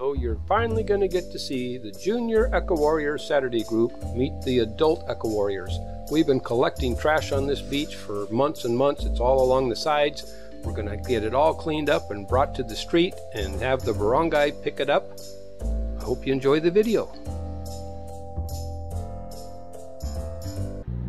video, you're finally going to get to see the Junior Eco Warriors Saturday group meet the adult Eco Warriors. We've been collecting trash on this beach for months and months. It's all along the sides. We're going to get it all cleaned up and brought to the street and have the barangay pick it up. I hope you enjoy the video.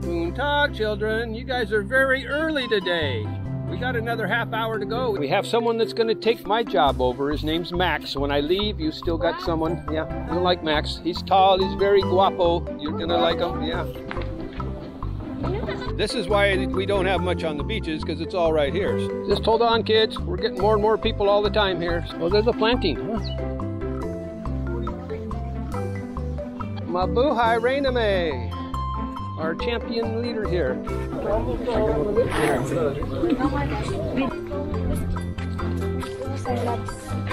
Moontag, children. You guys are very early today. We got another half hour to go. We have someone that's going to take my job over. His name's Max. When I leave, you still got someone. Yeah, you like Max. He's tall. He's very guapo. You're going to like him. Yeah. This is why we don't have much on the beaches because it's all right here. Just hold on, kids. We're getting more and more people all the time here. Oh, there's a planting. Huh? Mabuhay Rainame, our champion leader here.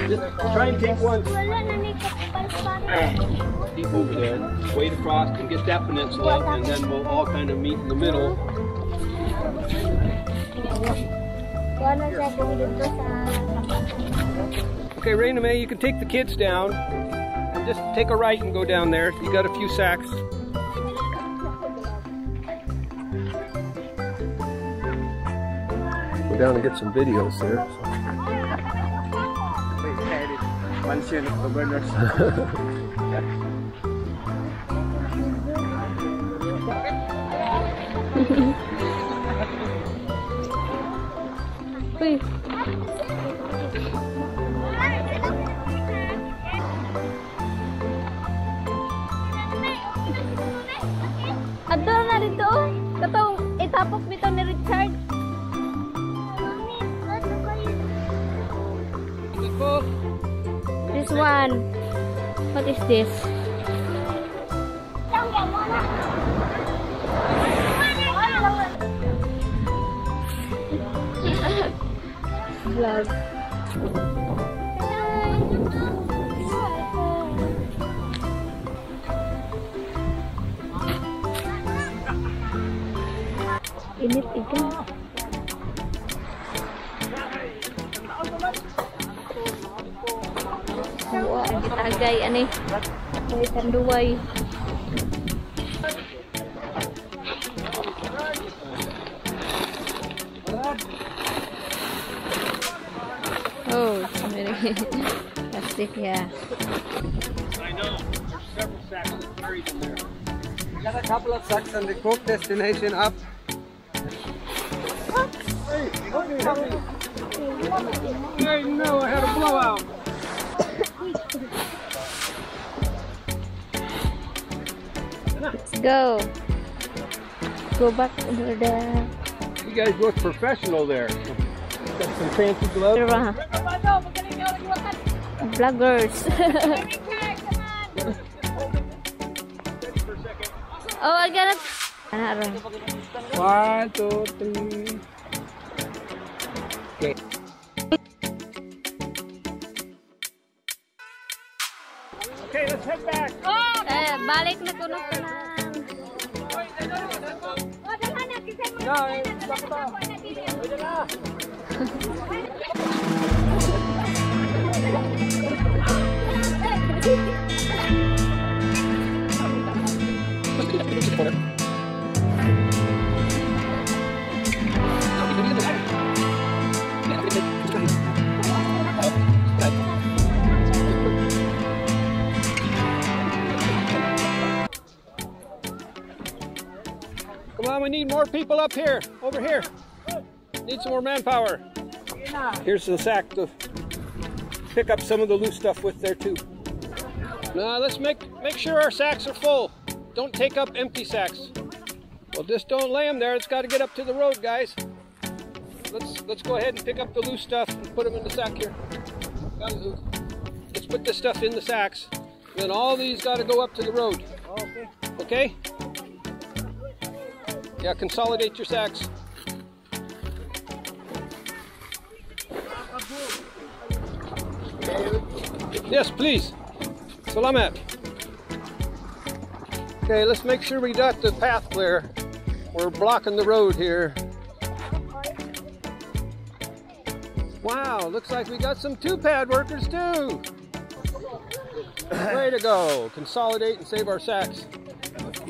Just try and take one deep over there, wade across and get that peninsula, and then we'll all kind of meet in the middle. Okay, Raina May, you can take the kids down and just take a right and go down there. You got a few sacks. Down and get some videos there. Uy. Adto na rito. Katong itapok bitaw ni Richard. This one. What is this? Vlog. Init ikan. Ang gitagay, ani. May Tanduay. Oh, sorry. Plastic, yeah. I know. There's several sacks buried in there. We got a couple of sacks on the cook destination up. I know, I had a blowout. Go. Go back over there. You guys look professional there. Got some fancy gloves. Diba? Vloggers. oh, I got it. One, two, three. Okay. Okay, let's head back. Eh, balik na kuno na. Come on, we need more people up here. Over here. Need some more manpower. Here's the sack to pick up some of the loose stuff with there too. Now let's make make sure our sacks are full. Don't take up empty sacks. Well, just don't lay them there. It's got to get up to the road, guys. Let's let's go ahead and pick up the loose stuff and put them in the sack here. Let's put this stuff in the sacks. Then all these got to go up to the road. Okay. Yeah, consolidate your sacks. Yes, please. Salamat. Okay, let's make sure we got the path clear. We're blocking the road here. Wow, looks like we got some TUPAD workers too. Way to go. Consolidate and save our sacks.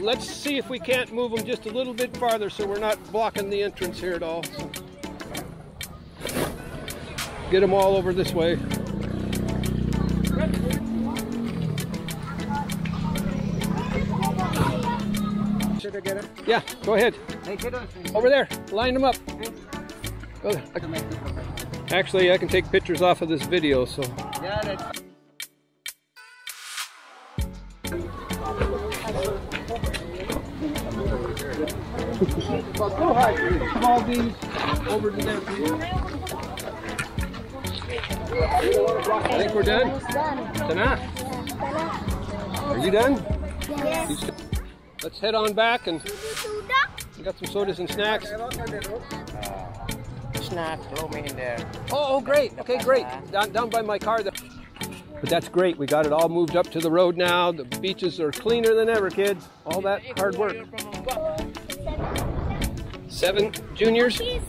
Let's see if we can't move them just a little bit farther so we're not blocking the entrance here at all. So get them all over this way. Should I get it? Yeah, go ahead. Over there. Line them up. Actually, I can take pictures off of this video, so. Yeah, that's Small beans over to there, please. I think we're done. Tana, are you done? Yes. Let's head on back and we got some sodas and snacks. Uh, snacks, throw me in there. Oh, oh, great. Okay, great. Down, down by my car. There. But that's great. We got it all moved up to the road now. The beaches are cleaner than ever, kids. All that hard work. Seven juniors, six.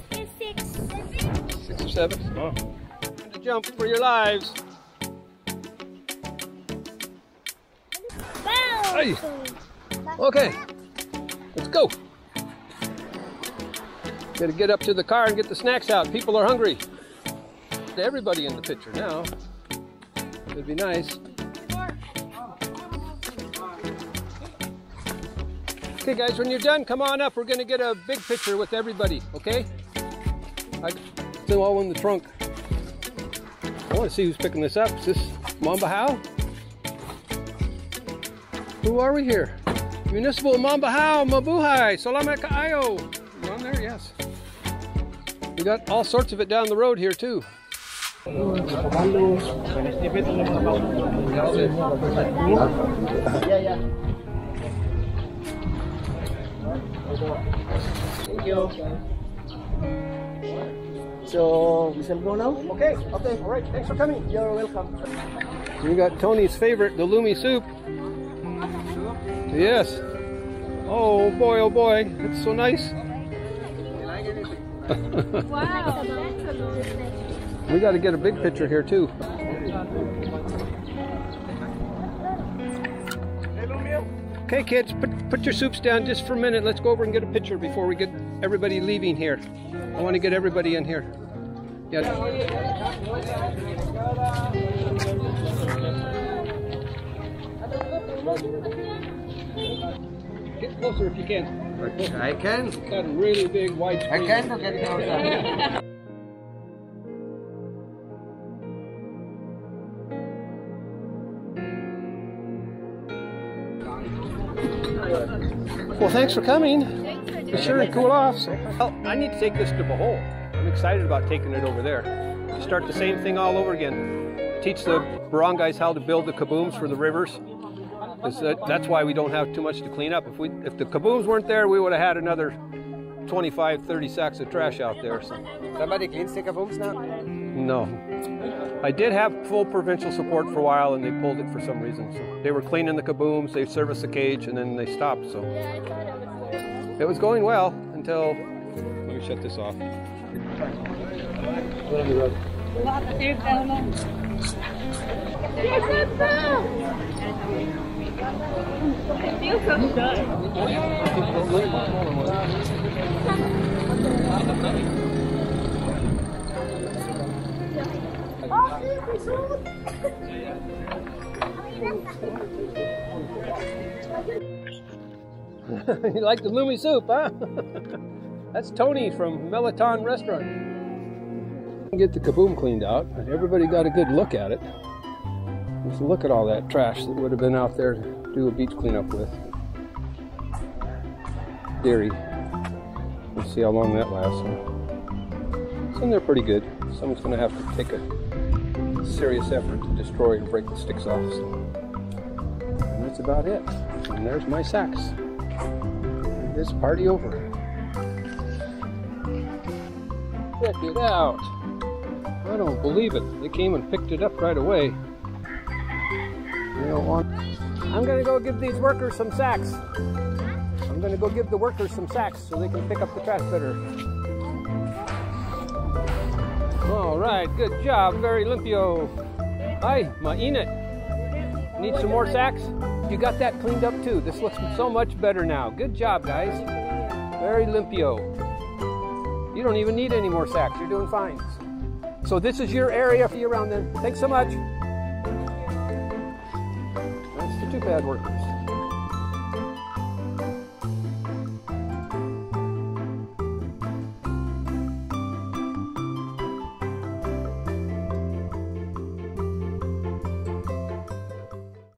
six or seven. Oh. To jump for your lives. Hey. Okay, let's go. Got to get up to the car and get the snacks out. People are hungry. Everybody in the picture now. It'd be nice. Okay, guys, when you're done, come on up. We're going to get a big picture with everybody, okay? I still all in the trunk. I want to see who's picking this up. Is this Mambajao? Who are we here? Municipal Mambajao, Mabuhay, Salamat. You on there? Yes. We got all sorts of it down the road here, too. So, we shall go now? Okay, okay, all right. Thanks for coming. You're welcome. We got Tony's favorite, the Lomi soup. Yes. Oh boy, oh boy, it's so nice. Wow. We got to get a big picture here too. Okay, kids, put, put your soups down just for a minute. Let's go over and get a picture before we get everybody leaving here. I want to get everybody in here. Yeah. Get closer if you can. I can. Got a really big wide I can to get it Well, thanks for coming. Be sure and cool off. So. Well, I need to take this to Bohol. I'm excited about taking it over there. Start the same thing all over again. Teach the barangays how to build the kabooms for the rivers. that- That's why we don't have too much to clean up. If we, if the kabooms weren't there, we would have had another 25, 30 sacks of trash out there. So. Somebody cleans the kabooms now? No. I did have full provincial support for a while and they pulled it for some reason. So they were cleaning the kabooms, they serviced the cage, and then they stopped. So it was going well until let me shut this off. You like the Lomi soup, huh? That's Tony from Melaton Restaurant. Get the kaboom cleaned out, everybody got a good look at it. Just look at all that trash that would have been out there to do a beach cleanup with. Dairy. Let's see how long that lasts. In there pretty good. Someone's going to have to take a serious effort to destroy and break the sticks off. And that's about it. And there's my sacks. This party over. Check it out. I don't believe it. They came and picked it up right away. Want. I'm gonna go give these workers some sacks. I'm gonna go give the workers some sacks so they can pick up the trash better. All right, good job. Very limpio. Ay, mainit. Need some more sacks? You got that cleaned up too. This looks so much better now. Good job, guys. Very limpio. You don't even need any more sacks. You're doing fine. So this is your area for you around then. Thanks so much. That's the TUPAD workers.